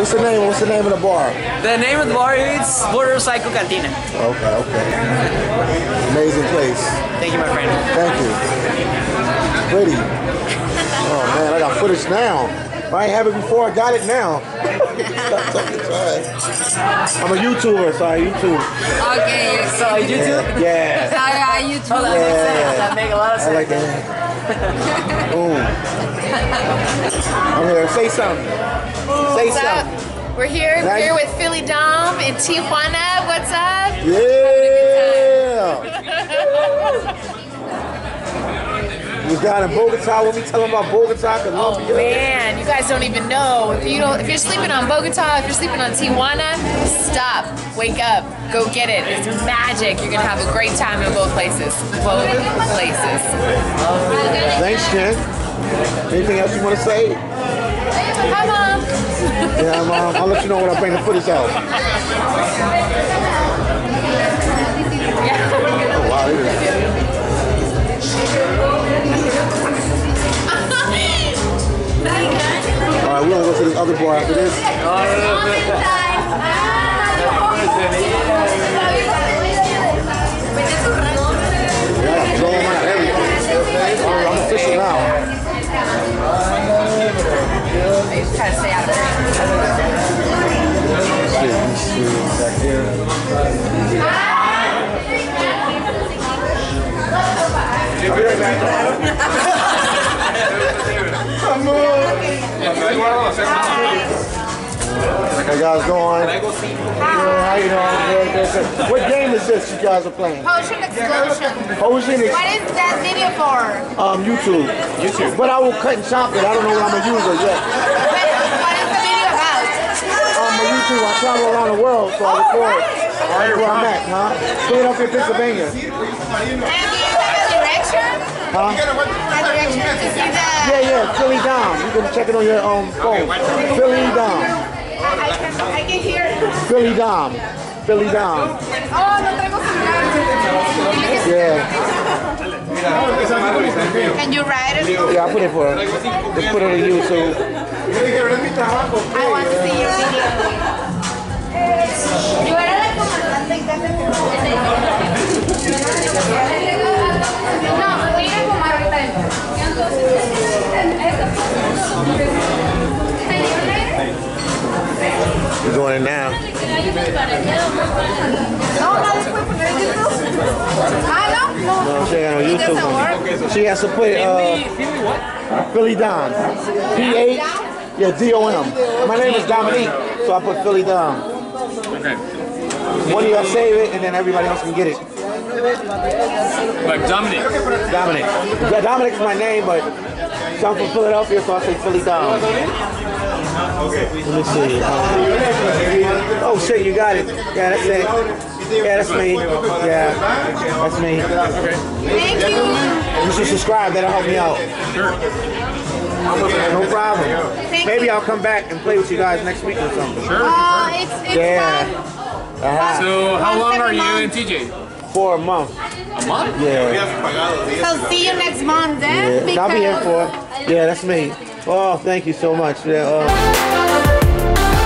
What's the name? What's the name of the bar? The name of the bar is Motorcycle Cantina. Okay, okay. Amazing place. Thank you, my friend. Thank you. Pretty. Oh man, I got footage now. If I ain't have it before, I got it now. I'm a YouTuber, so I YouTube. Okay, So YouTube? Yeah. Sorry, are you too? Yeah. That make a lot of I like that. Boom. I'm here. Say something. Say What's up? We're here. We're here with Philly Dom in Tijuana. What's up? Yeah. Was down in Bogota with me telling about Bogota, Oh man, you guys don't even know. If you don't, if you're sleeping on Bogota, if you're sleeping on Tijuana, stop, wake up, go get it. It's magic. You're gonna have a great time in both places. Both places. Thanks, Jen. Anything else you want to say? Hi, mom. Yeah, Mom. I'll let you know when I bring the footage out. Oh, wow. It is. All right, we're gonna go to this other bar after this. Oh, Try to stay out of it. How you guys how you doing? Good, good. What game is this you guys are playing? Potion explosion. Ocean is What is that video for? um, YouTube. YouTube. But I will cut and chop it. I don't know what I'm gonna use it yet. What is the video about? I'm a YouTube. I travel around the world, so I record. All right, where I'm at, huh? Philadelphia, Pennsylvania. And do you have a direction? Huh? A direction to see. Yeah, yeah, Philly Dom. You can check it on your um, phone. Philly Dom. I, I, can, I can hear it. Philly Dom. Philly Dom. Oh, no traigo celular. Yeah. Can you write it? Yeah, I put it for her. Just put it on YouTube. I want to see your video. Ahorita. We're going in now. No, she ain't on It YouTube. She has to put uh, Philly Dom. P H. Yeah, D O M. My name is Dominique, so I put Philly Dom. Okay. One of y'all save it, and then everybody else can get it. Like Dominic. Dominic. Yeah, Dominic is my name, but so I'm from Philadelphia, so I say Philly Dom. Okay. Let me see. Oh shit, you got it. Yeah, that's it. Yeah, that's me. Yeah, that's me. Thank you. You should subscribe. That'll help me out. Sure. No problem. Thank Maybe you. I'll come back and play with you guys next week or something. Sure. Uh, it's, it's Yeah. fun. Uh-huh. So how long are you month. in TJ? For a month. A month? Yeah. So see you next month then. yeah. I'll be here for. Yeah, that's me. Oh, thank you so much. Yeah, uh,